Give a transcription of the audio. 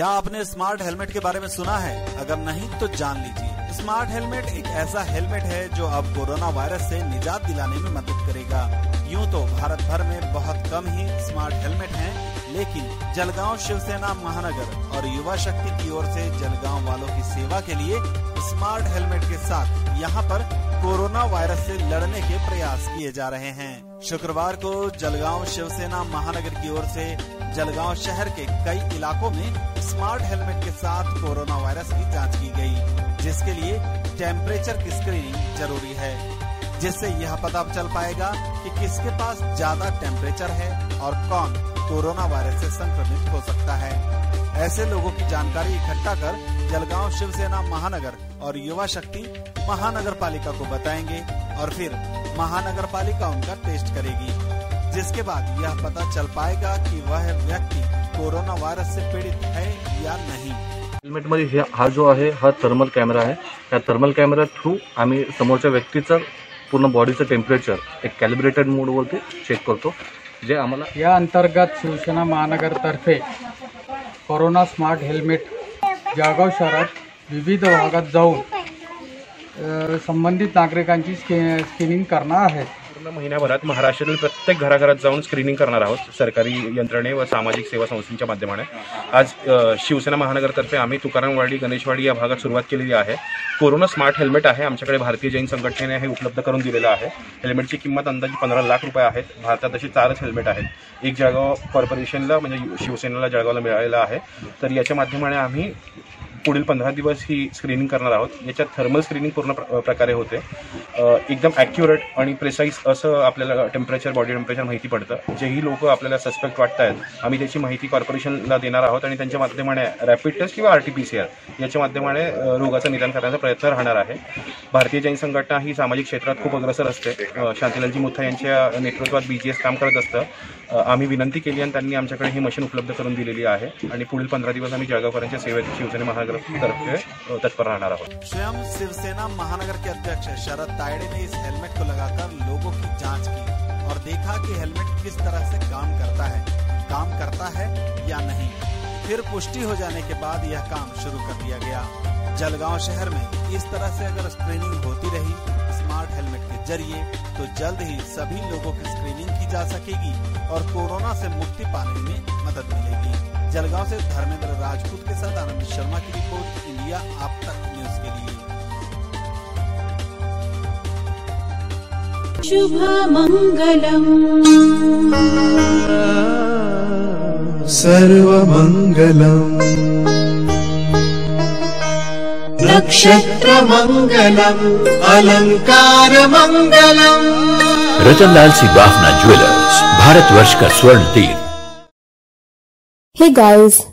क्या आपने smart helmet के बारे में सुना है? अगर नहीं तो जान लीजिए। स्मार्ट हेलमेट एक ऐसा हेलमेट है जो अब कोरोना वायरस से निजात दिलाने में मदद करेगा। यूँ तो भारत भर में बहुत कम ही स्मार्ट हेलमेट हैं, लेकिन जलगांव शिवसेना महानगर और युवा शक्ति की ओर से जलगांव वालों की सेवा के लिए स्मार्ट हेलमेट के साथ यहाँ पर कोरोना वायरस से लड़ने के प्रयास किए जा रहे हैं। शुक्रवार को जलगांव शिवसेना महानगर की ओर से जलगांव शहर के कई इलाकों में स्मार्ट हेलमेट के साथ कोरोना वायरस की जाँच की गई, जिसके लिए टेम्परेचर की स्क्रीनिंग ज़रूरी है। जिससे यह पता चल पाएगा कि किसके पास ज़्यादा टेम्परेचर है और कौन कोरोना वायरस से संक्रमित हो सकता है। ऐसे लोगों की जानकारी इकट्ठा कर जलगांव शिवसेना महानगर और युवा शक्ति महानगर पालिका को बताएँगे और फिर महानगर पालिका उनका टेस्ट करेगी, जिसके बाद यह पता चल पाएगा कि वह व्यक्ति कोरोना वायरस से पीड़ित है या नहीं। हेल्मेटमध्ये हे- जो आहे, हा थर्मल कॅमेरा आहे. त्या थर्मल कॅमेरा थ्रू आम्ही समोरच्या व्यक्तीचं पूर्ण बॉडीचं टेम्परेचर एक कॅलिब्रेटेड मोडवरती चेक करतो. जे आम्हाला या अंतर्गत शिवसेना महानगरतर्फे कोरोना स्मार्ट हेल्मेट जळगाव शहरात विविध भागात जाऊन संबंधित नागरिकांची स्कि स्क्रीनिंग करणार आहेत. पूर्ण महिन्याभरात महाराष्ट्रातील प्रत्येक घराघरात जाऊन स्क्रीनिंग करणार आहोत. सरकारी यंत्रणे व सामाजिक सेवा संस्थेच्या माध्यमाने. आज अ, शिवसेना महानगरतर्फे आम्ही तुकारामवाडी गणेशवाडी या भागात सुरुवात केलेली आहे. कोरोना स्मार्ट हेल्मेट आहे. आमच्याकडे भारतीय जैन संघटनेने हे उपलब्ध करून दिलेलं आहे. हेल्मेटची किंमत अंदाजे पंधरा लाख रुपये आहेत. भारतात अशी चारच हेल्मेट आहेत. एक जळगाव कॉर्पोरेशनला म्हणजे शिवसेनेला जळगावला मिळालेलं आहे. तर याच्या माध्यमाने आम्ही पुढील पंधरा दिवस ही स्क्रीनिंग करणार आहोत. याच्यात थर्मल स्क्रीनिंग पूर्ण प्र- प्रकारे होते. एकदम ॲक्युरेट आणि प्रेसाईज असं आपल्याला टेम्परेचर बॉडी टेम्परेचर माहिती पडतं. जेही लोक आपल्याला सस्पेक्ट वाटत आहेत आम्ही त्याची माहिती कॉर्पोरेशनला देणार आहोत आणि त्यांच्या माध्यमाने रॅपिड टेस्ट किंवा R T P C R याच्या माध्यमाने रोगाचं निदान करण्याचा प्रयत्न राहणार आहे. भारतीय जैन संघटना ही सामाजिक क्षेत्रात खूप अग्रसर असते. शांतीलालजी मुथा यांच्या नेतृत्वात बी जी एस काम करत असतं. आम्ही विनंती केली आणि त्यांनी आमच्याकडे ही मशीन उपलब्ध करून दिलेली आहे. आणि पुढील पंधरा दिवस आम्ही जळगावकरांच्या सेवेत शिवसेना तत्पर राहणार आहोत स्वयं शिवसेना महानगर के अध्यक्ष शरद तायड़े ने इस हेलमेट को लगाकर लोगों की जाँच की और देखा कि हेलमेट किस तरह से काम करता है, काम करता है या नहीं। फिर पुष्टि हो जाने के बाद यह काम शुरू कर दिया गया। जलगांव शहर में इस तरह से अगर स्क्रीनिंग होती रही स्मार्ट हेलमेट के ज़रिए तो जल्द ही सभी लोगों की स्क्रीनिंग की जा सकेगी और कोरोना से मुक्ति पाने में मदद मिलेगी। जलगांव से धर्मेंद्र राजपूत के साथ आनंद शर्मा की रिपोर्ट इंडिया आप तक न्यूज़ के लिए। शुभमङ्गलम् सर्वमङ्गलम् नक्षत्रमङ्गलम् अलङ्कारमङ्गलम् रतनलाल सिंह बाफना ज्वेलर्स भारत वर्ष का स्वर्ण तीर्थ Hey guys,